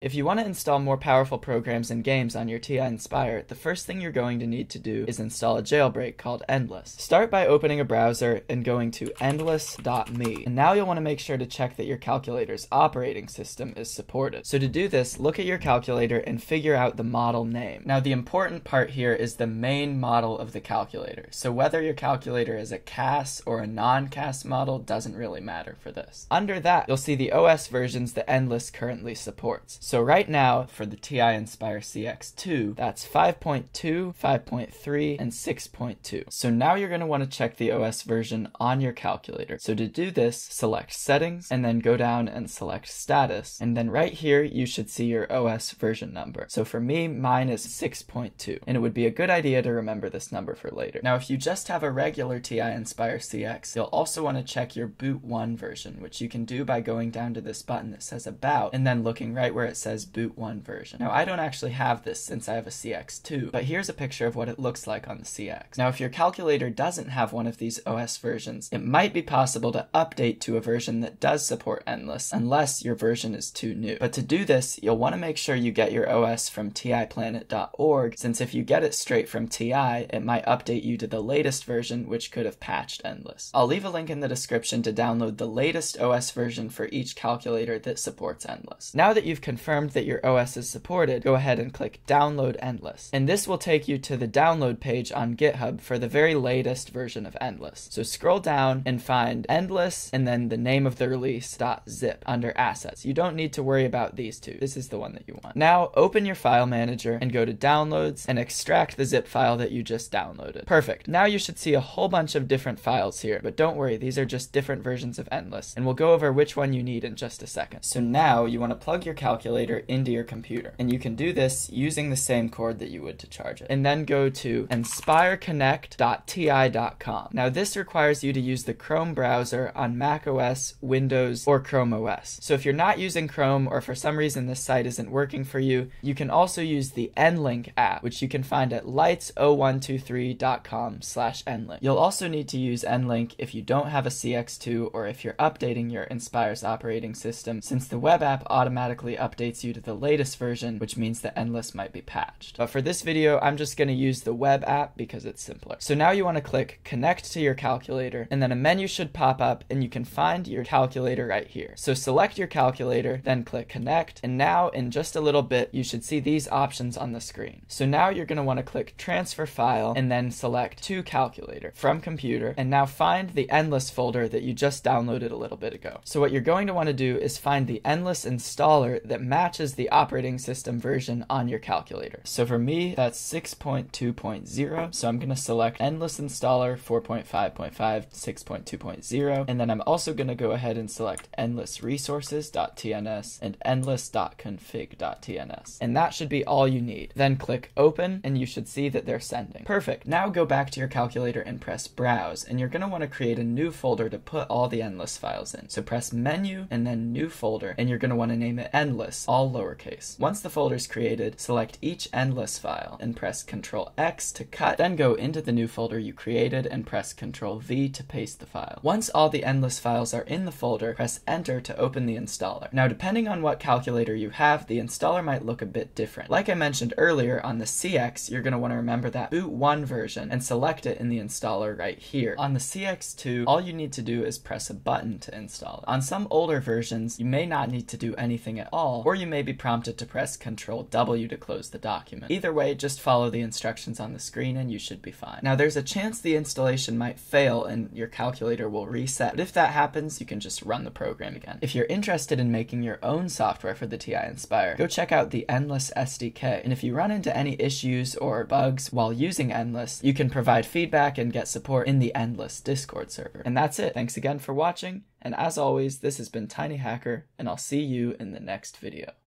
If you want to install more powerful programs and games on your TI Nspire, the first thing you're going to need to do is install a jailbreak called Ndless. Start by opening a browser and going to ndless.me. And now you'll want to make sure to check that your calculator's operating system is supported. So to do this, look at your calculator and figure out the model name. Now the important part here is the main model of the calculator. So whether your calculator is a CAS or a non-CAS model doesn't really matter for this. Under that, you'll see the OS versions that Ndless currently supports. So right now, for the TI Nspire CX2, that's 5.2, 5.3, and 6.2. So now you're going to want to check the OS version on your calculator. So to do this, select Settings, and then go down and select Status. And then right here, you should see your OS version number. So for me, mine is 6.2, and it would be a good idea to remember this number for later. Now, if you just have a regular TI Nspire CX, you'll also want to check your boot 1 version, which you can do by going down to this button that says About, and then looking right where it says boot 1 version. Now I don't actually have this since I have a CX2, but here's a picture of what it looks like on the CX. Now if your calculator doesn't have one of these OS versions, it might be possible to update to a version that does support Ndless, unless your version is too new. But to do this, you'll want to make sure you get your OS from tiplanet.org, since if you get it straight from TI, it might update you to the latest version, which could have patched Ndless. I'll leave a link in the description to download the latest OS version for each calculator that supports Ndless. Now that you've confirmed that your OS is supported, go ahead and click Download Ndless. And this will take you to the download page on GitHub for the very latest version of Ndless. So scroll down and find Ndless and then the name of the release .zip under Assets. You don't need to worry about these two. This is the one that you want. Now open your file manager and go to Downloads and extract the zip file that you just downloaded. Perfect. Now you should see a whole bunch of different files here, but don't worry, these are just different versions of Ndless. And we'll go over which one you need in just a second. So now you want to plug your calculator into your computer. And you can do this using the same cord that you would to charge it. And then go to nspireconnect.ti.com. Now this requires you to use the Chrome browser on Mac OS, Windows, or Chrome OS. So if you're not using Chrome or for some reason this site isn't working for you, you can also use the nlink app, which you can find at lights0123.com slash nlink. You'll also need to use nlink if you don't have a CX2 or if you're updating your Nspire's operating system, since the web app automatically updates you to the latest version, which means the Ndless might be patched. But for this video, I'm just going to use the web app because it's simpler. So now you want to click connect to your calculator, and then a menu should pop up and you can find your calculator right here. So select your calculator, then click connect, and now in just a little bit, you should see these options on the screen. So now you're going to want to click transfer file and then select to calculator from computer, and now find the Ndless folder that you just downloaded a little bit ago. So what you're going to want to do is find the Ndless installer that matches the operating system version on your calculator. So for me, that's 6.2.0. So I'm going to select Ndless Installer 4.5.5 6.2.0. And then I'm also going to go ahead and select Ndless Resources.tns and Ndless.config.tns. And that should be all you need. Then click Open and you should see that they're sending. Perfect. Now go back to your calculator and press Browse. And you're going to want to create a new folder to put all the Ndless files in. So press Menu and then New Folder. And you're going to want to name it Ndless, all lowercase. Once the folder is created, select each Ndless file and press Ctrl X to cut. Then go into the new folder you created and press Ctrl V to paste the file. Once all the Ndless files are in the folder, press Enter to open the installer. Now depending on what calculator you have, the installer might look a bit different. Like I mentioned earlier, on the CX, you're going to want to remember that boot 1 version and select it in the installer right here. On the CX2, all you need to do is press a button to install it. On some older versions, you may not need to do anything at all, or you may be prompted to press Ctrl W to close the document. Either way, just follow the instructions on the screen and you should be fine. Now there's a chance the installation might fail and your calculator will reset, but if that happens, you can just run the program again. If you're interested in making your own software for the TI Nspire, go check out the Ndless SDK, and if you run into any issues or bugs while using Ndless, you can provide feedback and get support in the Ndless Discord server. And that's it. Thanks again for watching, and as always, this has been Tiny Hacker, and I'll see you in the next video.